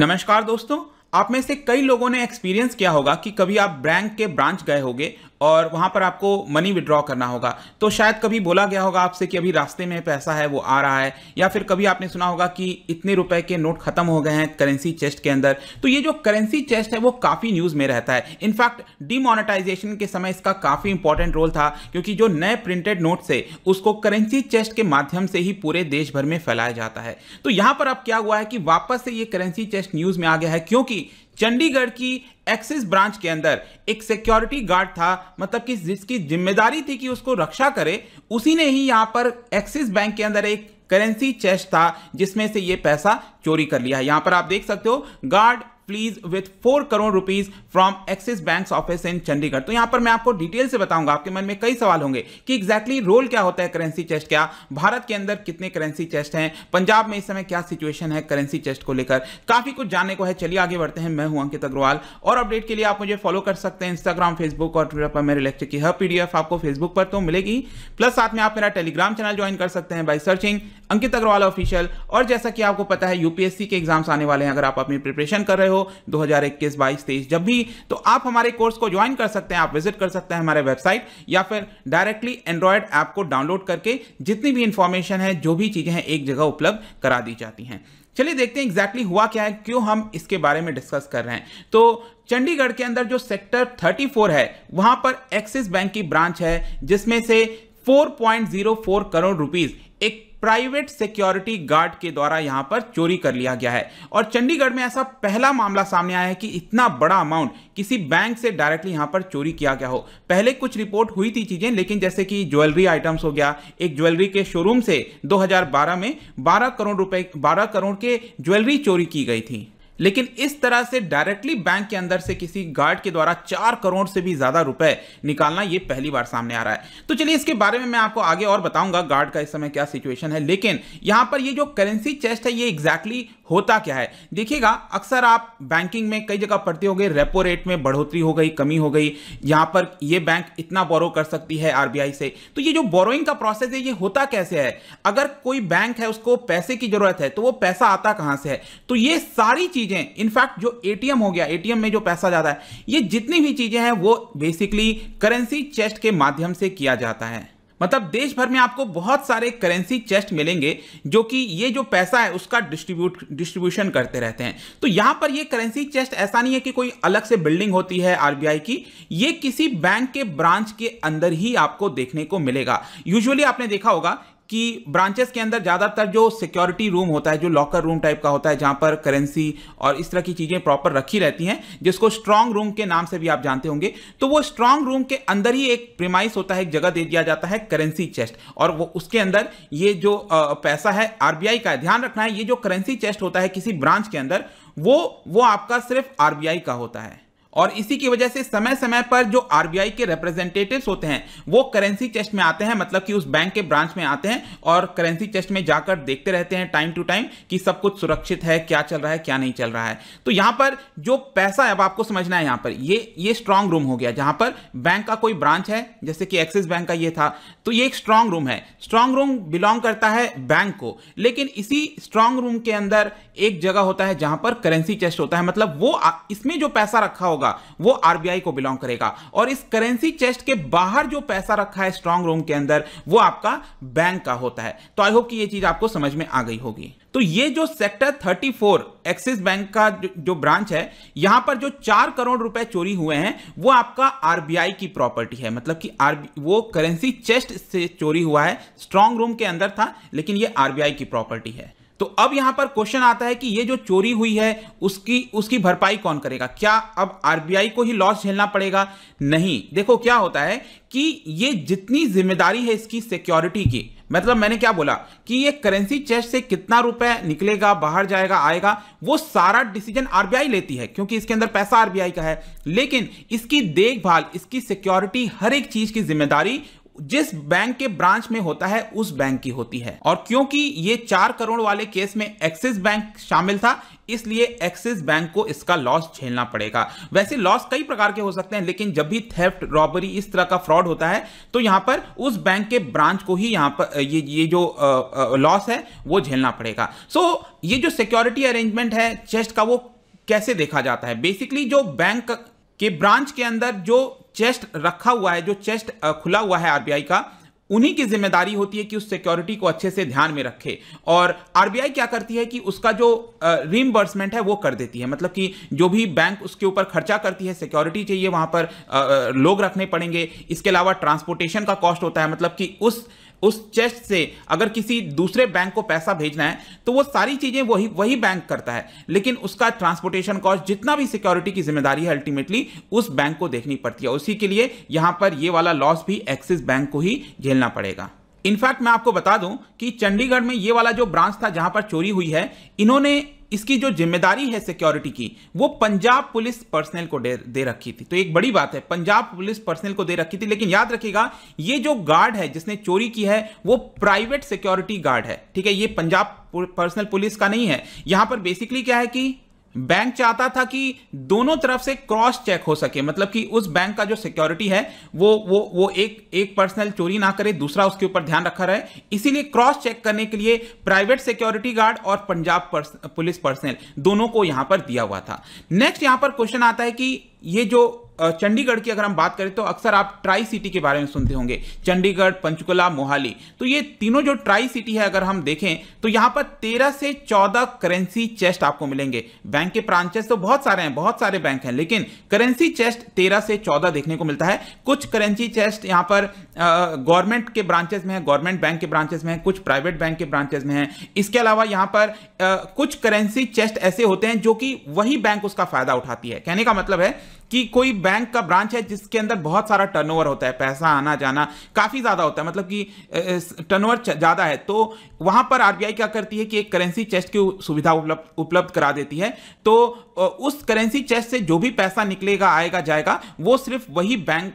नमस्कार दोस्तों, आप में से कई लोगों ने एक्सपीरियंस किया होगा कि कभी आप बैंक के ब्रांच गए होंगे और वहाँ पर आपको मनी विड्रॉ करना होगा। तो शायद कभी बोला गया होगा आपसे कि अभी रास्ते में पैसा है, वो आ रहा है, या फिर कभी आपने सुना होगा कि इतने रुपए के नोट खत्म हो गए हैं करेंसी चेस्ट के अंदर। तो ये जो करेंसी चेस्ट है, वो काफ़ी न्यूज़ में रहता है। इनफैक्ट डिमोनेटाइजेशन के समय इसका काफ़ी इंपॉर्टेंट रोल था, क्योंकि जो नए प्रिंटेड नोट से उसको करेंसी चेस्ट के माध्यम से ही पूरे देश भर में फैलाया जाता है। तो यहाँ पर अब क्या हुआ है कि वापस से ये करेंसी चेस्ट न्यूज़ में आ गया है, क्योंकि चंडीगढ़ की एक्सिस ब्रांच के अंदर एक सिक्योरिटी गार्ड था मतलब कि जिसकी ज़िम्मेदारी थी कि उसको रक्षा करे, उसी ने ही यहाँ पर एक्सिस बैंक के अंदर एक करेंसी चेस्ट था, जिसमें से ये पैसा चोरी कर लिया है। यहाँ पर आप देख सकते हो, guard flees with four crore rupees from Axis bank office in Chandigarh तो यहाँ पर मैं आपको डिटेल से बताऊँगा, आपके मन में कई सवाल होंगे कि एग्जैक्टली रोल क्या होता है करेंसी चेस्ट क्या? भारत के अंदर कितने करेंसी चेस्ट हैं? पंजाब में इस समय क्या सिचुएशन है करेंसी चेस्ट को लेकर? काफ़ी कुछ जानने को है। चलिए आगे बढ़ते हैं। मैं हूँ अंकित अग्रवाल। और अपडेट के लिए आप मुझे फॉलो कर सकते हैं इंस्टाग्राम फेसबुक और ट्विटर पर मेरे लेक्चर की हर पीडीएफ आपको फेसबुक पर तो मिलेगी। प्लस साथ में आप मेरा टेलीग्राम चैनल ज्वाइन कर सकते हैं by searching Ankit Agarwal official और जैसा कि आपको पता है यूपीएससी के एग्ज़ाम्स आने वाले हैं। अगर आप अपनी प्रिपरेशन कर रहे हो दो इक्कीस बाईस तेईस जब भी तो आप हमारे कोर्स को ज्वाइन कर सकते हैं, आप विज़िट कर सकते हैं हमारे वेबसाइट या फिर डायरेक्टली एंड्रॉयड ऐप को डाउनलोड करके जितनी भी इंफॉर्मेशन है, जो भी चीज़ें हैं, एक जगह उपलब्ध करा दी जाती हैं। चलिए देखते हैं एग्जैक्टली exactly हुआ क्या है, क्यों हम इसके बारे में डिस्कस कर रहे हैं। तो चंडीगढ़ के अंदर जो सेक्टर 34 है, वहाँ पर एक्सिस बैंक की ब्रांच है, जिसमें से 4.04 करोड़ रुपीस एक प्राइवेट सिक्योरिटी गार्ड के द्वारा यहाँ पर चोरी कर लिया गया है। और चंडीगढ़ में ऐसा पहला मामला सामने आया है कि इतना बड़ा अमाउंट किसी बैंक से डायरेक्टली यहाँ पर चोरी किया गया हो। पहले कुछ रिपोर्ट हुई थी चीज़ें, लेकिन जैसे कि ज्वेलरी आइटम्स हो गया, एक ज्वेलरी के शोरूम से 2012 में 12 करोड़ रुपए 12 करोड़ के ज्वेलरी चोरी की गई थी। लेकिन इस तरह से डायरेक्टली बैंक के अंदर से किसी गार्ड के द्वारा चार करोड़ से भी ज़्यादा रुपए निकालना यह पहली बार सामने आ रहा है। तो चलिए इसके बारे में मैं आपको आगे और बताऊँगा गार्ड का इस समय क्या सिचुएशन है। लेकिन यहाँ पर ये जो करेंसी चेस्ट है, ये एग्जैक्टली होता क्या है? देखिएगा, अक्सर आप बैंकिंग में कई जगह पढ़ते हो रेपो रेट में बढ़ोतरी हो गई, कमी हो गई। यहाँ पर ये बैंक इतना बोरो कर सकती है आरबीआई से। तो ये जो बोरोइंग का प्रोसेस है, ये होता कैसे है? अगर कोई बैंक है, उसको पैसे की ज़रूरत है तो वो पैसा आता कहाँ से है? तो ये सारी चीज़ें इनफैक्ट जो एटीएम हो गया एटीएम में जो पैसा जाता है, ये जितनी भी चीज़ें हैं, वो बेसिकली करेंसी चेस्ट के माध्यम से किया जाता है। मतलब देश भर में आपको बहुत सारे करेंसी चेस्ट मिलेंगे जो कि ये जो पैसा है उसका डिस्ट्रीब्यूट डिस्ट्रीब्यूशन करते रहते हैं। तो यहाँ पर ये करेंसी चेस्ट ऐसा नहीं है कि कोई अलग से बिल्डिंग होती है आरबीआई की, ये किसी बैंक के ब्रांच के अंदर ही आपको देखने को मिलेगा। यूजुअली आपने देखा होगा कि ब्रांचेस के अंदर ज़्यादातर जो सिक्योरिटी रूम होता है, जो लॉकर रूम टाइप का होता है, जहाँ पर करेंसी और इस तरह की चीज़ें प्रॉपर रखी रहती हैं, जिसको स्ट्रांग रूम के नाम से भी आप जानते होंगे तो वो स्ट्रांग रूम के अंदर ही एक प्रिमाइस होता है, एक जगह दे दिया जाता है करेंसी चेस्ट और वो उसके अंदर ये जो पैसा है आरबीआई का ध्यान रखना है, ये जो करेंसी चेस्ट होता है किसी ब्रांच के अंदर, वो वो आपका सिर्फ़ आरबीआई का होता है। और इसी की वजह से समय समय पर जो आरबीआई के रिप्रेजेंटेटिव होते हैं, वो करेंसी चेस्ट में आते हैं मतलब कि उस बैंक के ब्रांच में आते हैं और करेंसी चेस्ट में जाकर देखते रहते हैं टाइम टू टाइम कि सब कुछ सुरक्षित है, क्या चल रहा है, क्या नहीं चल रहा है। तो यहाँ पर जो पैसा है, अब आपको समझना है यहाँ पर, ये ये स्ट्रांग रूम हो गया, जहाँ पर बैंक का कोई ब्रांच है, जैसे कि एक्सिस बैंक का ये था तो ये एक स्ट्रांग रूम है। स्ट्रांग रूम बिलोंग करता है बैंक को, लेकिन इसी स्ट्रांग रूम के अंदर एक जगह होता है जहाँ पर करेंसी चेस्ट होता है मतलब वो इसमें जो पैसा रखा होगा वो आरबीआई को बिलोंग करेगा। और इस करेंसी चेस्ट के बाहर जो पैसा रखा है स्ट्रांग रूम के अंदर वो आपका बैंक का होता है। तो आई होप कि ये चीज़ आपको समझ में आ गई होगी। तो ये जो सेक्टर 34 एक्सिस बैंक का जो, ब्रांच है यहाँ पर जो चार करोड़ रुपए चोरी हुए हैं वो आपका आरबीआई की प्रॉपर्टी है। मतलब कि आरबी वो करेंसी चेस्ट से चोरी हुआ है स्ट्रांग रूम के अंदर था लेकिन ये आरबीआई की प्रॉपर्टी है। तो अब यहाँ पर क्वेश्चन आता है कि ये जो चोरी हुई है, उसकी उसकी भरपाई कौन करेगा? क्या अब आरबीआई को ही लॉस झेलना पड़ेगा? नहीं। देखो, क्या होता है कि ये जितनी ज़िम्मेदारी है इसकी सिक्योरिटी की मतलब मैंने क्या बोला कि ये करेंसी चेस्ट से कितना रुपए निकलेगा, बाहर जाएगा, आएगा, वो सारा डिसीज़न आरबीआई लेती है, क्योंकि इसके अंदर पैसा आरबीआई का है। लेकिन इसकी देखभाल, इसकी सिक्योरिटी हर एक चीज़ की ज़िम्मेदारी जिस बैंक के ब्रांच में होता है उस बैंक की होती है। और क्योंकि ये चार करोड़ वाले केस में एक्सिस बैंक शामिल था इसलिए एक्सिस बैंक को इसका लॉस झेलना पड़ेगा। वैसे लॉस कई प्रकार के हो सकते हैं लेकिन जब भी थेफ्ट रॉबरी इस तरह का फ्रॉड होता है तो यहाँ पर उस बैंक के ब्रांच को ही यहाँ पर ये ये जो लॉस है वो झेलना पड़ेगा। सो so, ये जो सिक्योरिटी अरेंजमेंट है चेस्ट का वो कैसे देखा जाता है? बेसिकली जो बैंक के ब्रांच के अंदर जो चेस्ट रखा हुआ है, जो चेस्ट खुला हुआ है आरबीआई का, उन्हीं की ज़िम्मेदारी होती है कि उस सिक्योरिटी को अच्छे से ध्यान में रखे। और आरबीआई क्या करती है कि उसका जो रीइंबर्समेंट है वो कर देती है। मतलब कि जो भी बैंक उसके ऊपर खर्चा करती है सिक्योरिटी चाहिए, वहाँ पर लोग रखने पड़ेंगे। इसके अलावा ट्रांसपोर्टेशन का कॉस्ट होता है। मतलब कि उस उस चेस्ट से अगर किसी दूसरे बैंक को पैसा भेजना है तो वो सारी चीज़ें वही वही बैंक करता है। लेकिन उसका ट्रांसपोर्टेशन कॉस्ट जितना भी सिक्योरिटी की ज़िम्मेदारी है अल्टीमेटली उस बैंक को देखनी पड़ती है। उसी के लिए यहाँ पर ये वाला लॉस भी एक्सिस बैंक को ही झेलना पड़ेगा। इनफैक्ट मैं आपको बता दूँ कि चंडीगढ़ में ये वाला जो ब्रांच था जहाँ पर चोरी हुई है, इन्होंने इसकी जो ज़िम्मेदारी है सिक्योरिटी की वो पंजाब पुलिस पर्सनल को दे, दे रखी थी। तो एक बड़ी बात है पंजाब पुलिस पर्सनल को दे रखी थी लेकिन याद रखिएगा ये जो गार्ड है जिसने चोरी की है वो प्राइवेट सिक्योरिटी गार्ड है। ठीक है ये पंजाब पर्सनल पुलिस का नहीं है। यहाँ पर बेसिकली क्या है कि बैंक चाहता था कि दोनों तरफ़ से क्रॉस चेक हो सके मतलब कि उस बैंक का जो सिक्योरिटी है वो वो वो एक एक पर्सनल चोरी ना करे दूसरा उसके ऊपर ध्यान रखा रहे। इसीलिए क्रॉस चेक करने के लिए प्राइवेट सिक्योरिटी गार्ड और पंजाब पर्स, पुलिस पर्सनल दोनों को यहाँ पर दिया हुआ था। नेक्स्ट यहाँ पर क्वेश्चन आता है कि ये जो चंडीगढ़ की अगर हम बात करें तो अक्सर आप ट्राई सिटी के बारे में सुनते होंगे। चंडीगढ़, पंचकुला, मोहाली। तो ये तीनों जो ट्राई सिटी है अगर हम देखें तो यहाँ पर 13 से 14 करेंसी चेस्ट आपको मिलेंगे। बैंक के ब्रांचेस तो बहुत सारे हैं, बहुत सारे बैंक हैं, लेकिन करेंसी चेस्ट 13 से 14 देखने को मिलता है। कुछ करेंसी चेस्ट यहाँ पर गवर्नमेंट के ब्रांचेस में है गवर्नमेंट बैंक के ब्रांचेस में है, कुछ प्राइवेट बैंक के ब्रांचेस में है। इसके अलावा यहाँ पर कुछ करेंसी चेस्ट ऐसे होते हैं जो कि वही बैंक उसका फ़ायदा उठाती है। कहने का मतलब है कि कोई बैंक का ब्रांच है जिसके अंदर बहुत सारा टर्नओवर होता है, पैसा आना जाना काफ़ी ज़्यादा होता है मतलब कि टर्नओवर ज़्यादा है। तो वहाँ पर आरबीआई क्या करती है कि एक करेंसी चेस्ट की सुविधा उपलब्ध उपलब्ध करा देती है। तो उस करेंसी चेस्ट से जो भी पैसा निकलेगा, आएगा, जाएगा, वो सिर्फ़ वही बैंक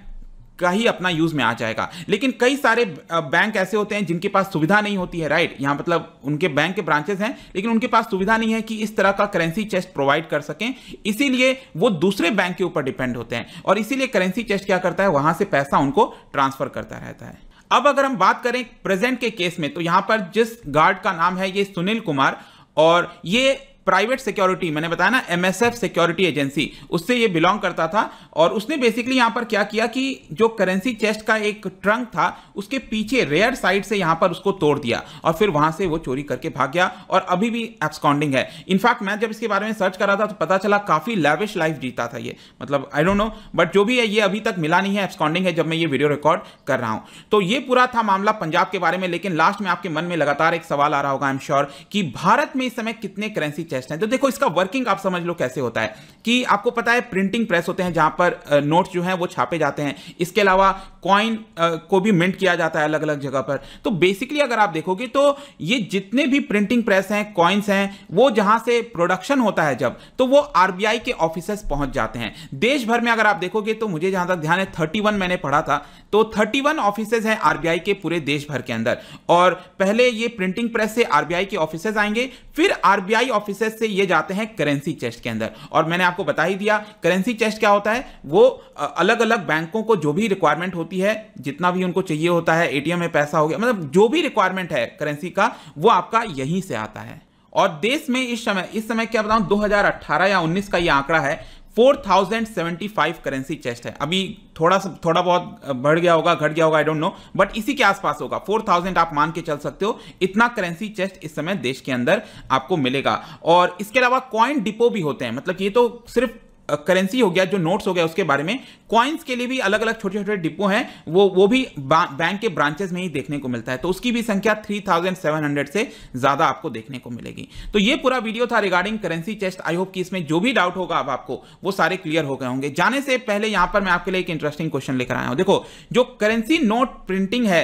का ही अपना यूज़ में आ जाएगा। लेकिन कई सारे बैंक ऐसे होते हैं जिनके पास सुविधा नहीं होती है राइट यहाँ मतलब उनके बैंक के ब्रांचेस हैं, लेकिन उनके पास सुविधा नहीं है कि इस तरह का करेंसी चेस्ट प्रोवाइड कर सकें। इसीलिए वो दूसरे बैंक के ऊपर डिपेंड होते हैं और इसीलिए करेंसी चेस्ट क्या करता है? वहाँ से पैसा उनको ट्रांसफ़र करता रहता है। अब अगर हम बात करें प्रेजेंट के केस में तो यहाँ पर जिस गार्ड का नाम है, ये सुनील कुमार और ये प्राइवेट सिक्योरिटी मैंने बताया ना एमएसएफ सिक्योरिटी एजेंसी उससे ये बिलोंग करता था और उसने बेसिकली यहाँ पर क्या किया कि जो करेंसी चेस्ट का एक ट्रंक था, उसके पीछे रेयर साइड से यहाँ पर उसको तोड़ दिया और फिर वहाँ से वो चोरी करके भाग गया और अभी भी एब्सकॉन्डिंग है। इनफैक्ट मैं जब इसके बारे में सर्च कर रहा था तो पता चला काफ़ी लेविश लाइफ जीता था ये। मतलब आई डोंट नो बट जो भी है ये अभी तक मिला नहीं है एब्सकॉन्डिंग है जब मैं ये वीडियो रिकॉर्ड कर रहा हूँ। तो ये पूरा था मामला पंजाब के बारे में, लेकिन लास्ट में आपके मन में लगातार एक सवाल आ रहा होगा आई एम श्योर कि भारत में इस समय कितने करेंसी चेस्ट हैं। तो देखो, इसका वर्किंग आप समझ लो कैसे होता है। कि आपको पता है प्रिंटिंग प्रेस होते हैं जहाँ पर नोट्स जो हैं वो छापे जाते हैं। इसके अलावा कॉइन को भी मिंट किया जाता है अलग अलग जगह पर। तो बेसिकली अगर आप देखोगे तो ये जितने भी प्रिंटिंग प्रेस हैं कॉइन्स हैं, वो जहाँ से प्रोडक्शन होता है जब तो वो आरबीआई के ऑफ़िस पहुँच जाते हैं। देश भर में अगर आप देखोगे तो मुझे जहाँ तक ध्यान है थर्टी मैंने पढ़ा था। तो थर्टी ऑफ़िस हैं आरबीआई के पूरे देश भर के अंदर। और पहले ये प्रिंटिंग प्रेस से आरबीआई के ऑफ़िस आएँगे फिर आरबीआई ऑफ़िस से ये जाते हैं करेंसी चेस्ट के अंदर। और मैंने आपको बता ही दिया करेंसी चेस्ट क्या होता है? वो अलग अलग बैंकों को जो भी रिक्वायरमेंट होती है, जितना भी उनको चाहिए होता है एटीएम में पैसा हो गया मतलब जो भी रिक्वायरमेंट है करेंसी का, वो आपका यहीं से आता है। और देश में इस समय इस समय क्या बताऊँ 2018 या 19 का ये आंकड़ा है 4075 करेंसी चेस्ट है। अभी थोड़ा सा, थोड़ा बहुत बढ़ गया होगा, घट गया होगा आई डोंट नो बट इसी के आसपास होगा। 4000 आप मान के चल सकते हो। इतना करेंसी चेस्ट इस समय देश के अंदर आपको मिलेगा। और इसके अलावा कॉइन डिपो भी होते हैं। मतलब ये तो सिर्फ़ करेंसी हो गया, जो नोट्स हो गया, उसके बारे में कॉइन्स के लिए भी अलग अलग छोटे छोटे डिपो हैं, वो वो भी बैंक के ब्रांचेस में ही देखने को मिलता है। तो उसकी भी संख्या 3700 से ज़्यादा आपको देखने को मिलेगी। तो ये पूरा वीडियो था regarding currency chest I hope कि इसमें जो भी डाउट होगा अब आपको, वो सारे क्लियर हो गए होंगे। जाने से पहले यहाँ पर मैं आपके लिए एक इंटरेस्टिंग क्वेश्चन लेकर आया हूँ। देखो, जो करेंसी नोट प्रिंटिंग है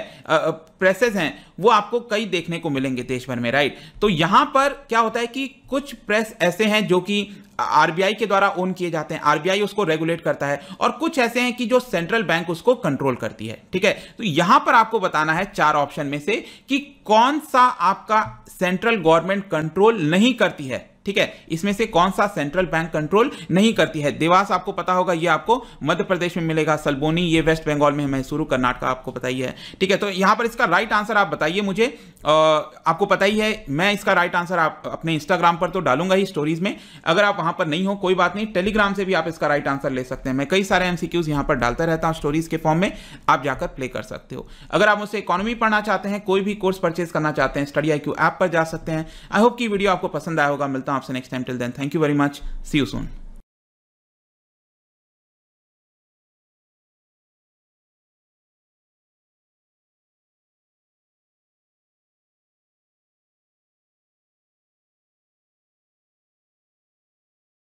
प्रेसेस हैं, वो आपको कई देखने को मिलेंगे देश भर में राइट तो यहाँ पर क्या होता है कि कुछ प्रेस ऐसे हैं जो कि आरबीआई के द्वारा ओन किए जाते हैं। आरबीआई उसको रेगुलेट करता है और कुछ ऐसे हैं कि जो सेंट्रल बैंक उसको कंट्रोल करती है, ठीक है? तो यहाँ पर आपको बताना है चार ऑप्शन में से कि कौन सा आपका सेंट्रल गवर्नमेंट कंट्रोल नहीं करती है। ठीक है? इसमें से कौन सा सेंट्रल बैंक कंट्रोल नहीं करती है? देवास, आपको पता होगा, ये आपको मध्य प्रदेश में मिलेगा, सलबोनी, ये वेस्ट बंगाल में मैसूरू कर्नाटक आपको पता ही है। ठीक है तो यहाँ पर इसका राइट आंसर आप बताइए मुझे। आपको पता ही है, मैं इसका राइट आंसर आप अपने इंस्टाग्राम पर तो डालूँगा ही स्टोरीज में। अगर आप वहाँ पर नहीं हो, कोई बात नहीं टेलीग्राम से भी आप इसका राइट आंसर ले सकते हैं। मैं कई सारे एमसीक्यूज यहाँ पर डालता रहता हूँ स्टोरीज के फॉर्म में, आप जाकर प्ले कर सकते हो। अगर आप मुझसे इकोनॉमी पढ़ना चाहते हैं, कोई भी कोर्स परचेज करना चाहते हैं स्टडी आई ऐप पर जा सकते हैं। आई होप की वीडियो आपको पसंद आया होगा। मिलता हूँ आपसे next time till then thank you very much see you soon